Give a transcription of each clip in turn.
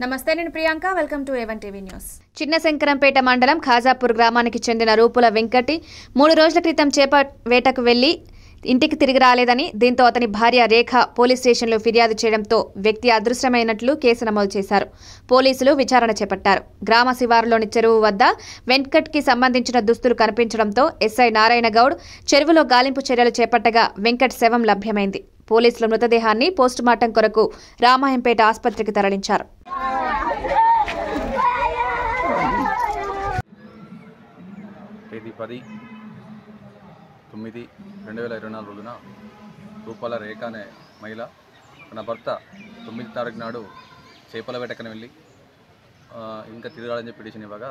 నమస్తే నేను Priyanka. Welcome to A one TV news Chinna Shankarampet మండలం ఖాజాపూర్ గ్రామానికి చెందిన రూపుల వెంకటి మూడు రోజుల క్రితం చేప వేటకు వెళ్ళి ఇంటికి తిరిగి రాలేదని దీంతో అతని భార్య రేఖ పోలీస్ స్టేషన్లో ఫిర్యాదు చేయడంతో వ్యక్తి అదృశ్యమైనట్లు కేసు నమోదు చేశారు. పోలీసులు విచారణ చేపట్టారు. గ్రామ శివారులోని చెరువు వద్ద వెంకట్కి సంబంధించిన దుస్తులు కనిపించడంతో ఎస్ఐ నారాయణ గౌడ్ చెరువులో గాలింపు చర్యలు చేపట్టగా వెంకట్ శవం లభ్యమైంది. పోలీసుల మృతదేహాన్ని పోస్టుమార్టం కొరకు రామాయంపేట ఆసుపత్రికి తరలించారు. తేదీ పది. తొమ్మిది రెండు వేల ఇరవై నాలుగు రోజున రూపాల రేఖ అనే మహిళ తన భర్త తొమ్మిది తారీఖు నాడు చేపల వేటకని వెళ్ళి ఇంకా తిరగాలని చెప్పి పిటిషన్ ఇవ్వగా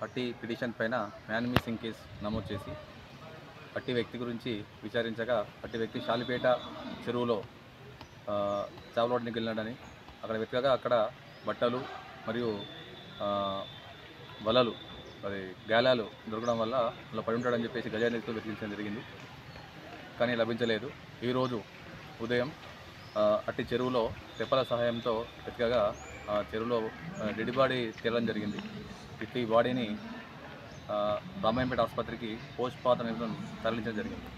అట్టి పిటిషన్ పైన మ్యాన్ మిస్సింగ్ కేసు నమోదు చేసి అట్టి వ్యక్తి గురించి విచారించగా అట్టి వ్యక్తి షాలిపేట చెరువులో ఆ, చేపలవాడికి వెళ్ళినాడని అక్కడ వెతకగా అక్కడ బట్టలు మరియు వలలు అది గాలాలు దొరకడం వల్ల అలా పడి ఉంటాడని చెప్పేసి గజానీతో వెతికించడం జరిగింది. కానీ లభించలేదు. ఈరోజు ఉదయం అట్టి చెరువులో తెప్పల సహాయంతో వెతకగా ఆ చెరువులో డెడ్ బాడీ తేలడం జరిగింది. ఇట్టి బాడీని రామాయంపేట ఆసుపత్రికి పోస్ట్ మార్టం నిమిత్తం తరలించడం జరిగింది.